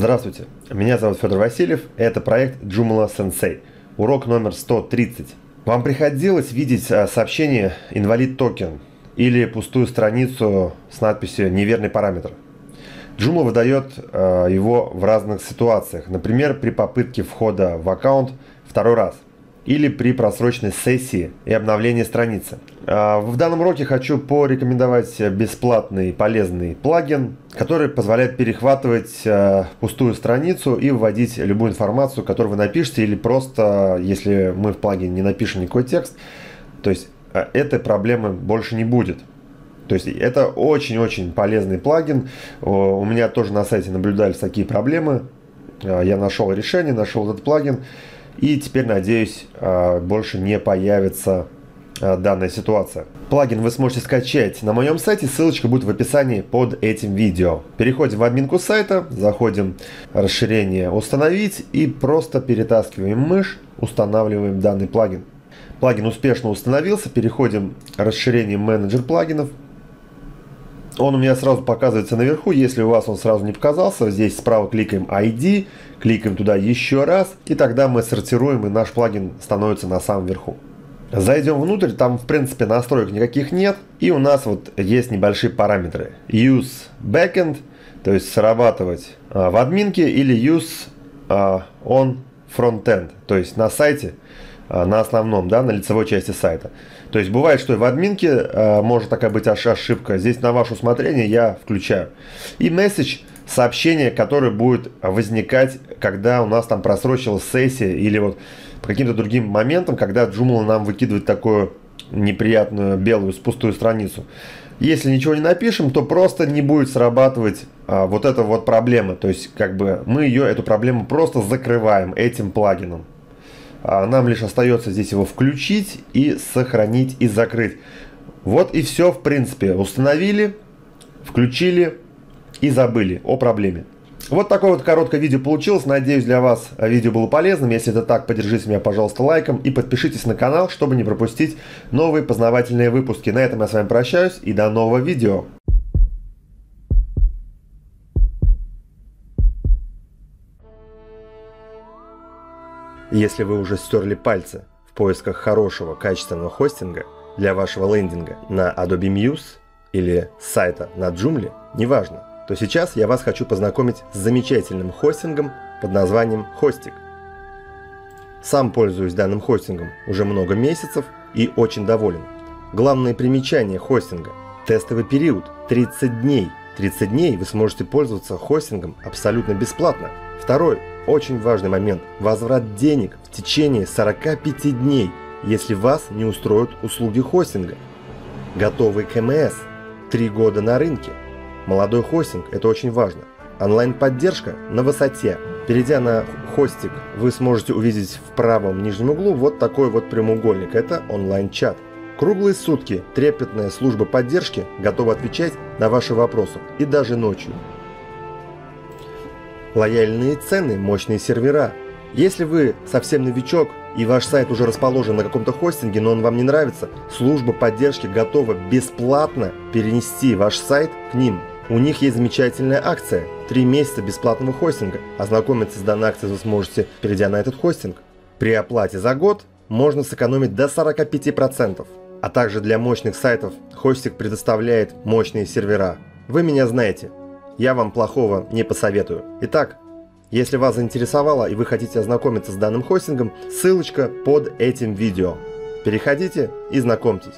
Здравствуйте, меня зовут Федор Васильев, это проект Joomla Sensei, урок номер 130. Вам приходилось видеть а, сообщение «инвалид токен» или пустую страницу с надписью «неверный параметр»? Joomla выдает э, его в разных ситуациях, например, при попытке входа в аккаунт второй раз – или при просроченной сессии и обновлении страницы. А, в данном уроке хочу порекомендовать бесплатный полезный плагин, который позволяет перехватывать а, пустую страницу и вводить любую информацию, которую вы напишете, или просто, если мы в плагине не напишем никакой текст, то есть а, этой проблемы больше не будет. То есть это очень-очень полезный плагин. У меня тоже на сайте наблюдались такие проблемы. Я нашел решение, нашел этот плагин. И теперь, надеюсь, а, больше не появится а, данная ситуация. Плагин вы сможете скачать на моем сайте, ссылочка будет в описании под этим видео. Переходим в админку сайта, заходим расширение «Установить» и просто перетаскиваем мышь, устанавливаем данный плагин. Плагин успешно установился, переходим расширение «Менеджер плагинов», он у меня сразу показывается наверху, если у вас он сразу не показался, здесь справа кликаем ID, кликаем туда еще раз, и тогда мы сортируем, и наш плагин становится на самом верху. Зайдем внутрь, там в принципе настроек никаких нет, и у нас вот есть небольшие параметры. Use backend, то есть срабатывать а, в админке, или use а, on frontend, то есть на сайте, на основном, да, на лицевой части сайта. То есть бывает, что и в админке э, может такая быть ошибка. Здесь на ваше усмотрение я включаю. И месседж, сообщение, которое будет возникать, когда у нас там просрочилась сессия или вот по каким-то другим моментам, когда Joomla нам выкидывает такую неприятную белую пустую страницу. Если ничего не напишем, то просто не будет срабатывать а, вот эта вот проблема. То есть как бы мы ее, эту проблему просто закрываем этим плагином. А, нам лишь остается здесь его включить и сохранить и закрыть. Вот и все, в принципе. Установили, включили и забыли о проблеме. Вот такое вот короткое видео получилось. Надеюсь, для вас видео было полезным. Если это так, поддержите меня, пожалуйста, лайком и подпишитесь на канал, чтобы не пропустить новые познавательные выпуски. На этом я с вами прощаюсь и до нового видео. Если вы уже стерли пальцы в поисках хорошего качественного хостинга для вашего лендинга на Adobe Muse или сайта на Joomla, неважно, то сейчас я вас хочу познакомить с замечательным хостингом под названием Hostik. Сам пользуюсь данным хостингом уже много месяцев и очень доволен. Главное примечание хостинга – тестовый период 30 дней. 30 дней вы сможете пользоваться хостингом абсолютно бесплатно. Второй очень важный момент – возврат денег в течение 45 дней, если вас не устроят услуги хостинга. Готовый КМС – 3 года на рынке. Молодой хостинг – это очень важно. Онлайн-поддержка на высоте. Перейдя на хостик, вы сможете увидеть в правом нижнем углу вот такой вот прямоугольник. Это онлайн-чат. Круглые сутки трепетная служба поддержки готова отвечать на ваши вопросы и даже ночью. Лояльные цены, мощные сервера. Если вы совсем новичок и ваш сайт уже расположен на каком-то хостинге, но он вам не нравится, служба поддержки готова бесплатно перенести ваш сайт к ним. У них есть замечательная акция – 3 месяца бесплатного хостинга. Ознакомиться с данной акцией вы сможете, перейдя на этот хостинг. При оплате за год можно сэкономить до 45%. А также для мощных сайтов хостинг предоставляет мощные сервера. Вы меня знаете, я вам плохого не посоветую. Итак, если вас заинтересовало и вы хотите ознакомиться с данным хостингом, ссылочка под этим видео. Переходите и знакомьтесь.